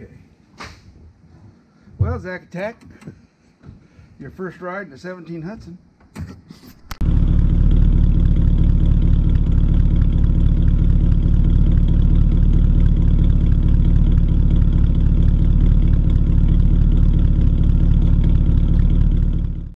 Okay. Well, Zach, Attack, your first ride in the 17 Hudson.